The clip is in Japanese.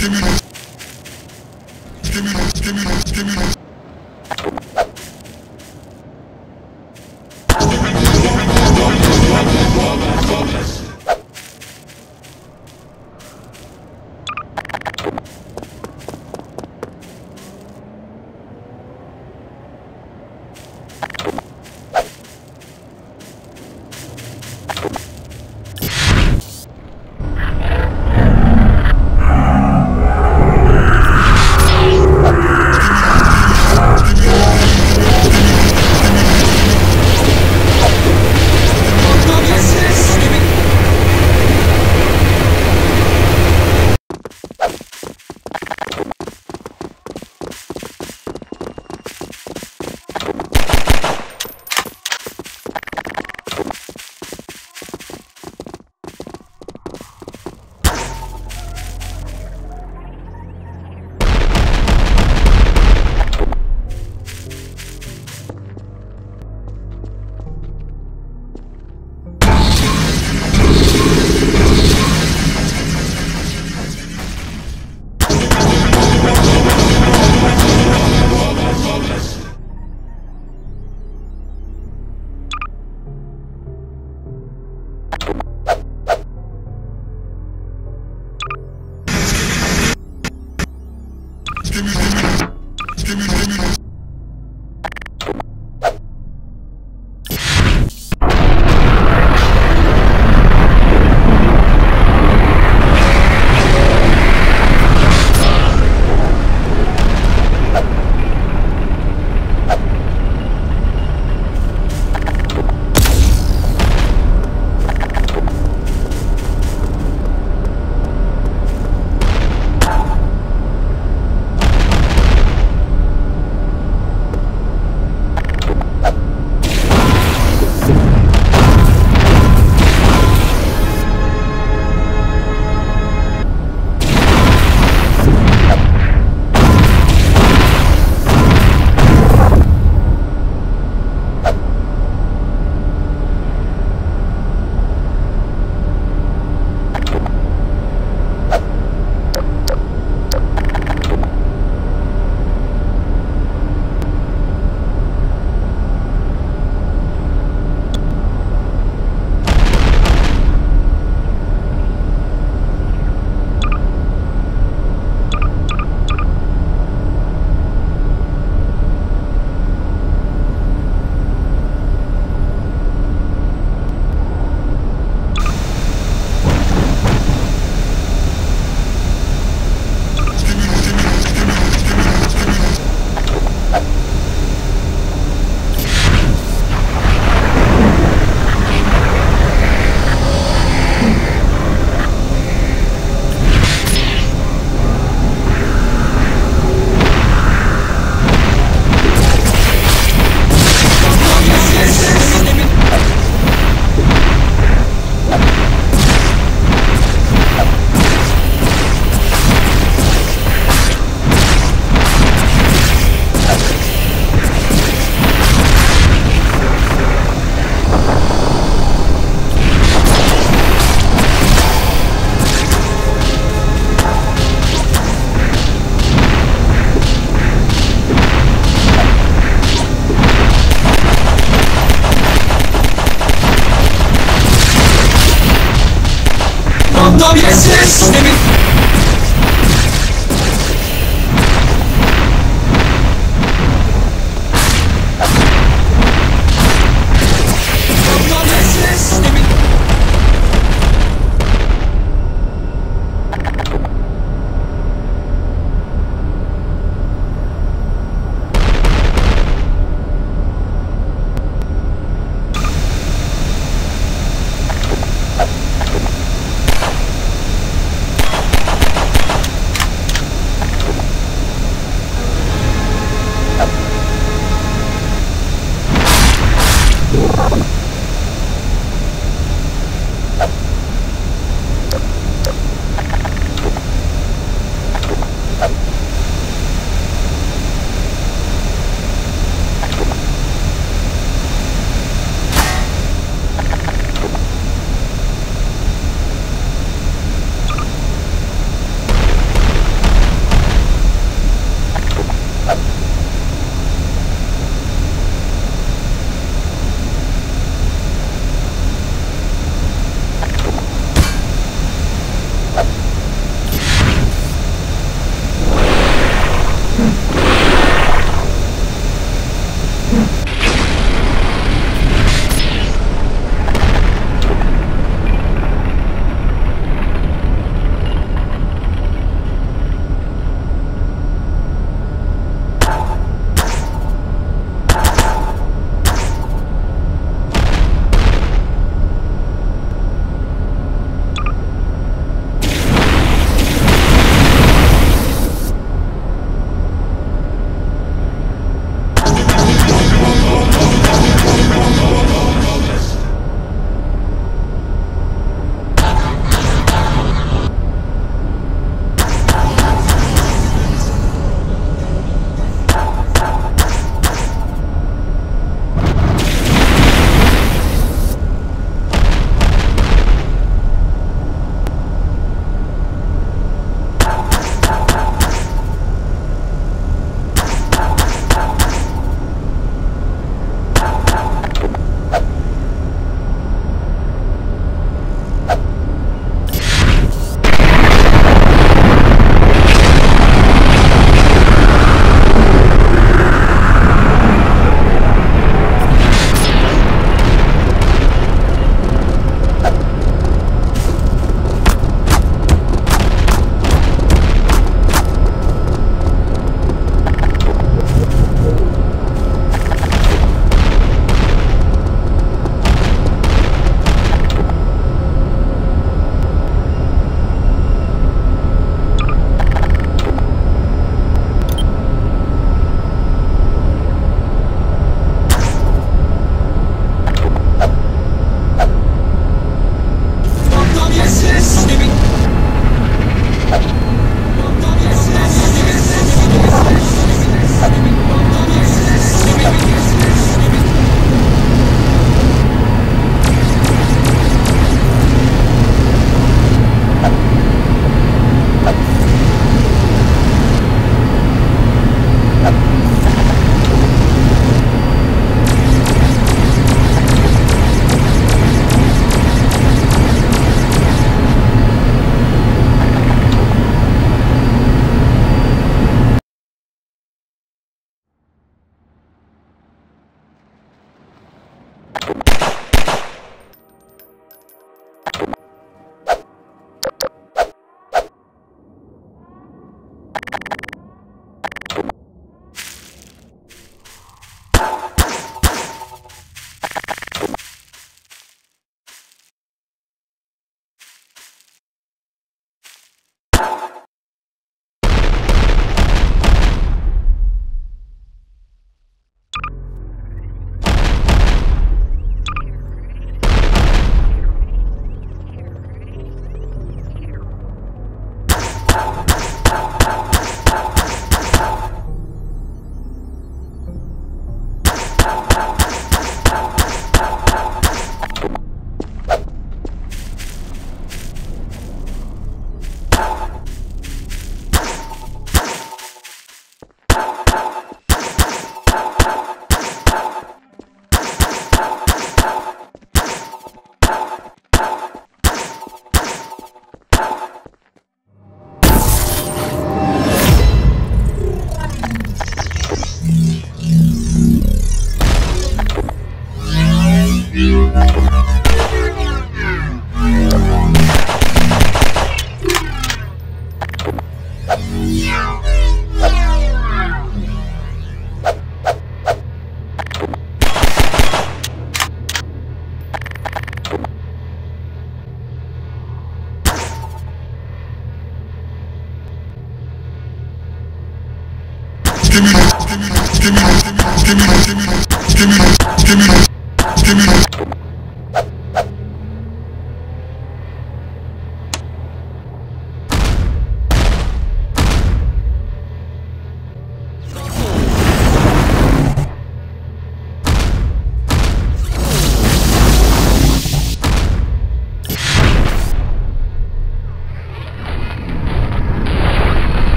Stimulus. Stimulus, stimulus, stimulus. Yes, yes, yes.